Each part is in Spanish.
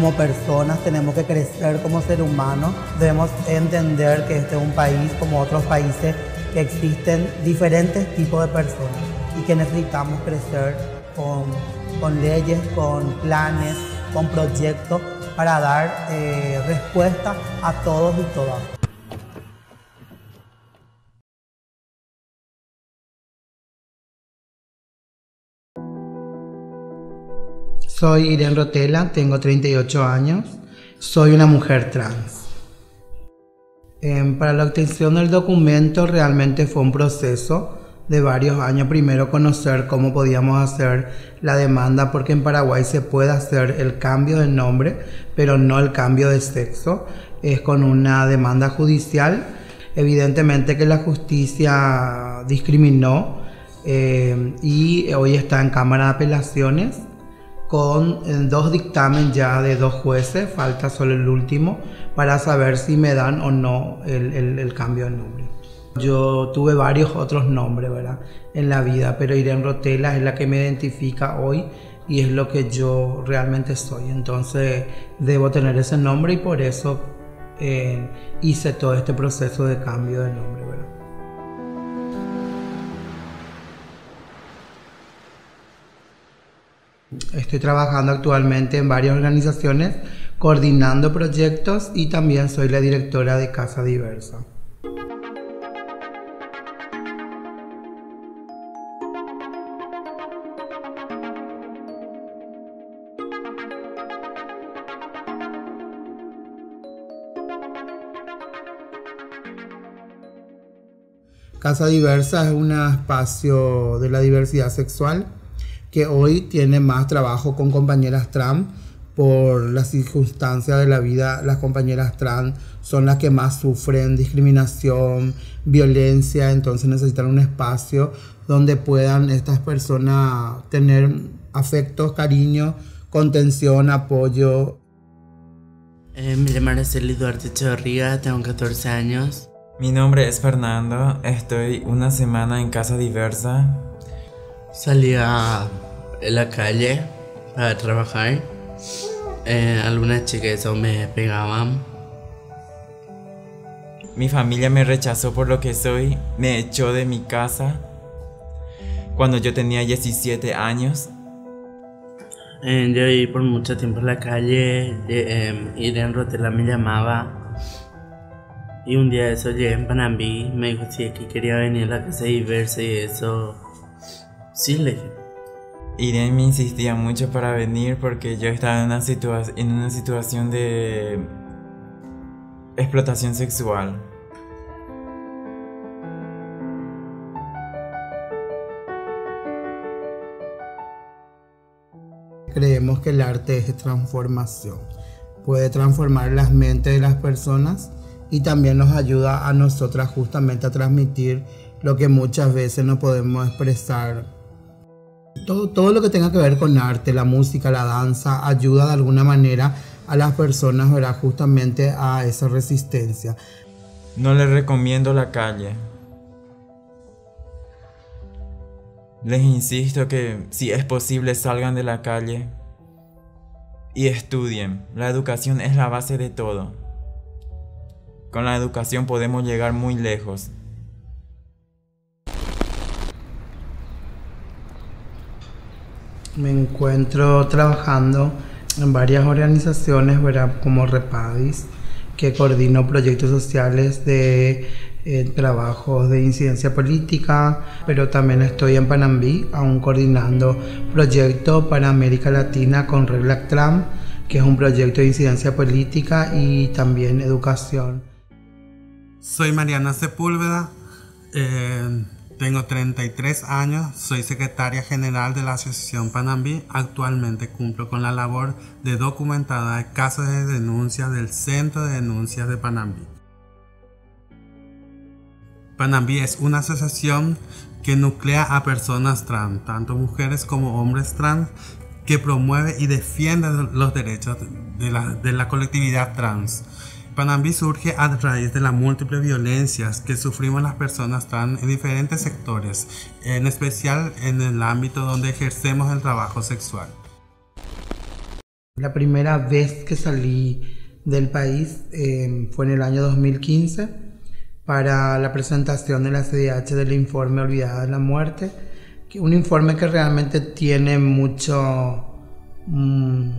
como personas, tenemos que crecer como ser humanos, debemos entender que este es un país como otros países que existen diferentes tipos de personas y que necesitamos crecer con, con leyes, con planes, con proyectos para dar eh, respuesta a todos y todas. Soy Irene Rotela, tengo 38 años, soy una mujer trans. Em, para la obtención del documento realmente fue un proceso de varios años. Primero conocer cómo podíamos hacer la demanda, porque en Paraguay se puede hacer el cambio de nombre, pero no el cambio de sexo. Es con una demanda judicial. Evidentemente que la justicia discriminó eh, y hoy está en Cámara de Apelaciones con dos dictámenes ya de dos jueces, falta solo el último, para saber si me dan o no el, cambio de nombre. Yo tuve varios otros nombres, ¿verdad? En la vida, pero Irene Rotela es la que me identifica hoy y es lo que yo realmente soy. Entonces debo tener ese nombre y por eso eh, hice todo este proceso de cambio de nombre, ¿verdad? Estoy trabajando actualmente en varias organizaciones, coordinando proyectos y también soy la directora de Casa Diversa. Casa Diversa es un espacio de la diversidad sexual que hoy tiene más trabajo con compañeras trans por las circunstancias de la vida. Las compañeras trans son las que más sufren discriminación, violencia, entonces necesitan un espacio donde puedan estas personas tener afectos, cariño, contención, apoyo. Eh, mi nombre es Duarte Echeverría, tengo 14 años. Mi nombre es Fernando, estoy una semana en casa diversa Salía en la calle para trabajar. Eh, algunas chicas me pegaban. Mi familia me rechazó por lo que soy, me echó de mi casa cuando yo tenía 17 años. Eh, yo iba por mucho tiempo en la calle, eh, Irene Rotela me llamaba. Y un día eso llegué en Panambi, me dijo si que quería venir a la casa y verse y eso. Sí, le Irene me insistía mucho para venir porque yo estaba en una, en una situación de explotación sexual. Creemos que el arte es transformación. Puede transformar las mentes de las personas y también nos ayuda a nosotras justamente a transmitir lo que muchas veces no podemos expresar todo, todo lo que tenga que ver con arte, la música, la danza, ayuda de alguna manera a las personas, ¿verdad? Justamente a esa resistencia. No les recomiendo la calle. Les insisto que si es posible salgan de la calle y estudien. La educación es la base de todo. Con la educación podemos llegar muy lejos. Me encuentro trabajando en varias organizaciones, ¿verdad? como Repadis, que coordino proyectos sociales de eh, trabajos de incidencia política, pero también estoy en Panambí, aún coordinando proyectos para América Latina con Regla Trump, que es un proyecto de incidencia política y también educación. Soy Mariana Sepúlveda. Eh, tengo 33 años, soy secretaria general de la Asociación Panambí. Actualmente cumplo con la labor de documentada de casos de denuncia del Centro de Denuncias de Panambí. Panambí es una asociación que nuclea a personas trans, tanto mujeres como hombres trans, que promueve y defiende los derechos de la, de la colectividad trans Panambi surge a raíz de las múltiples violencias que sufrimos las personas trans en diferentes sectores, en especial en el ámbito donde ejercemos el trabajo sexual. La primera vez que salí del país eh, fue en el año 2015 para la presentación de la CDH del informe Olvidada de la Muerte, un informe que realmente tiene mucho, mm,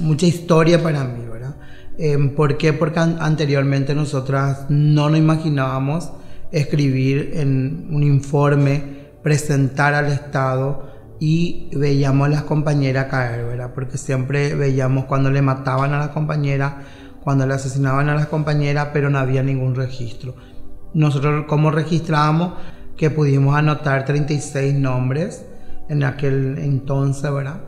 mucha historia para mí, ¿verdad? Eh, ¿Por qué? Porque anteriormente nosotras no nos imaginábamos escribir en un informe, presentar al Estado y veíamos a las compañeras caer, ¿verdad? Porque siempre veíamos cuando le mataban a las compañeras, cuando le asesinaban a las compañeras, pero no había ningún registro. Nosotros como registramos que pudimos anotar 36 nombres en aquel entonces, ¿verdad?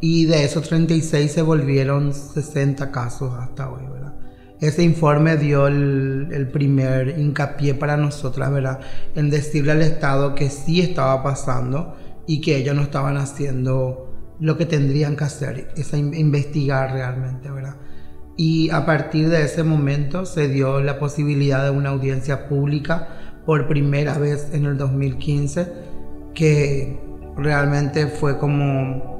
Y de esos 36 se volvieron 60 casos hasta hoy, ¿verdad? Ese informe dio el, el, primer hincapié para nosotras, ¿verdad? En decirle al Estado que sí estaba pasando y que ellos no estaban haciendo lo que tendrían que hacer, es investigar realmente, ¿verdad? Y a partir de ese momento se dio la posibilidad de una audiencia pública por primera vez en el 2015, que realmente fue como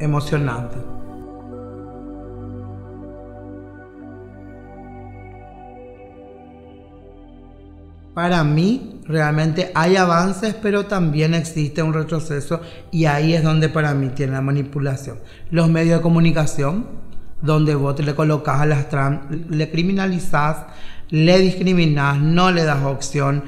emocionante. Para mí realmente hay avances, pero también existe un retroceso y ahí es donde para mí tiene la manipulación. Los medios de comunicación, donde vos le colocas a las trans, le criminalizas, le discriminas, no le das opción.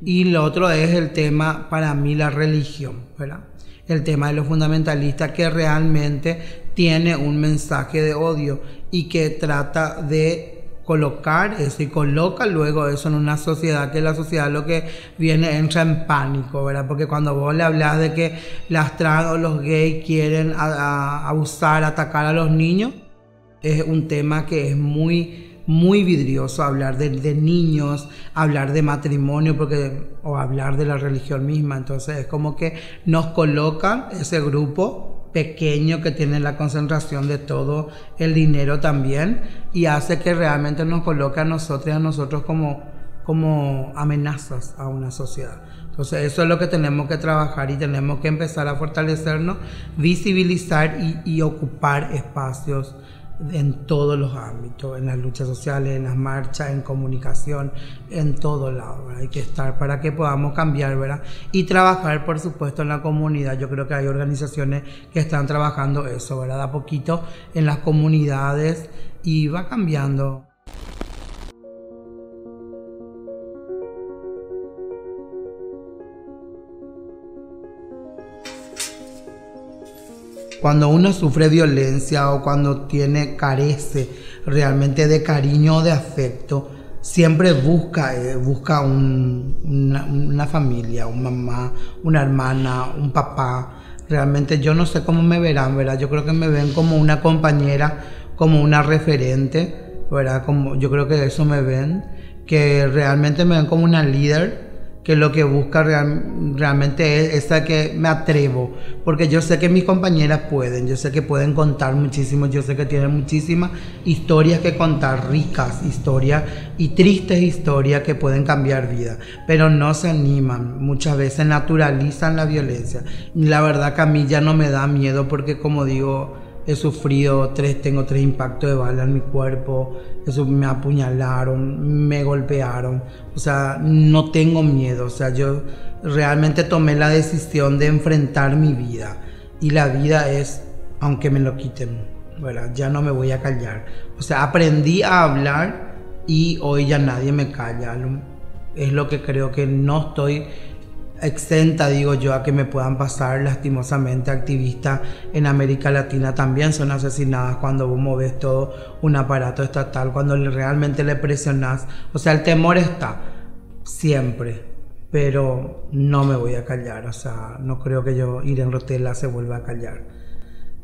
Y lo otro es el tema, para mí, la religión, ¿verdad? El tema de los fundamentalistas que realmente tiene un mensaje de odio y que trata de colocar eso y coloca luego eso en una sociedad que la sociedad lo que viene entra en pánico, ¿verdad? Porque cuando vos le hablas de que las trans o los gays quieren abusar, atacar a los niños, es un tema que es muy muy vidrioso hablar de, niños, hablar de matrimonio, porque, o hablar de la religión misma. Entonces es como que nos colocan ese grupo pequeño que tiene la concentración de todo el dinero también y hace que realmente nos coloque a nosotros y a nosotros como, como amenazas a una sociedad. Entonces eso es lo que tenemos que trabajar y tenemos que empezar a fortalecernos, visibilizar y ocupar espacios en todos los ámbitos, en las luchas sociales, en las marchas, en comunicación, en todo lado. Hay que estar para que podamos cambiar, ¿verdad? Y trabajar, por supuesto, en la comunidad. Yo creo que hay organizaciones que están trabajando eso, ¿verdad? A poquito en las comunidades y va cambiando. Cuando uno sufre violencia o cuando tiene, carece realmente de cariño o de afecto, siempre busca, eh, busca una, familia, una mamá, una hermana, un papá. Realmente yo no sé cómo me verán, ¿verdad? Yo creo que me ven como una compañera, como una referente, ¿verdad? Como, yo creo que eso me ven, que realmente me ven como una líder que lo que busca realmente es, que me atrevo, porque yo sé que mis compañeras pueden, yo sé que pueden contar muchísimo, yo sé que tienen muchísimas historias que contar, ricas historias y tristes historias que pueden cambiar vida, pero no se animan, muchas veces naturalizan la violencia. La verdad que a mí ya no me da miedo porque como digo, he sufrido tres, tengo tres impactos de bala en mi cuerpo, eso me apuñalaron, me golpearon, o sea, no tengo miedo, o sea, yo realmente tomé la decisión de enfrentar mi vida y la vida es, aunque me lo quiten, ya no me voy a callar, o sea, aprendí a hablar y hoy ya nadie me calla, es lo que creo que no estoy exenta, digo yo, a que me puedan pasar lastimosamente activistas en América Latina también son asesinadas cuando vos moves todo un aparato estatal, cuando realmente le presionas. O sea, el temor está siempre, pero no me voy a callar. O sea, no creo que yo, Irene Rotela, se vuelva a callar.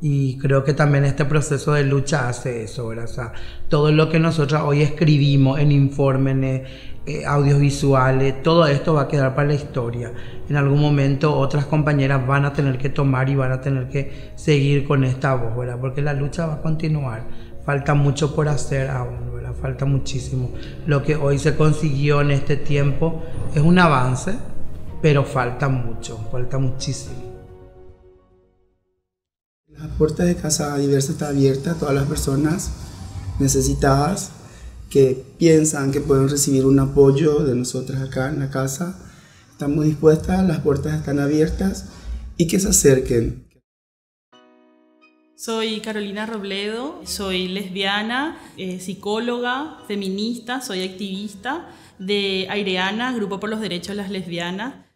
Y creo que también este proceso de lucha hace eso, ¿verdad? Todo lo que nosotros hoy escribimos en informes, eh, audiovisuales, todo esto va a quedar para la historia. En algún momento otras compañeras van a tener que tomar y van a tener que seguir con esta voz, ¿verdad? Porque la lucha va a continuar. Falta mucho por hacer aún, ¿verdad? Falta muchísimo. Lo que hoy se consiguió en este tiempo es un avance, pero falta mucho, falta muchísimo La puerta de Casa Diversa está abierta a todas las personas necesitadas que piensan que pueden recibir un apoyo de nosotras acá en la casa. Estamos dispuestas, las puertas están abiertas y que se acerquen. Soy Carolina Robledo, soy lesbiana, eh, psicóloga, feminista, soy activista de Aireana, Grupo por los Derechos de las Lesbianas.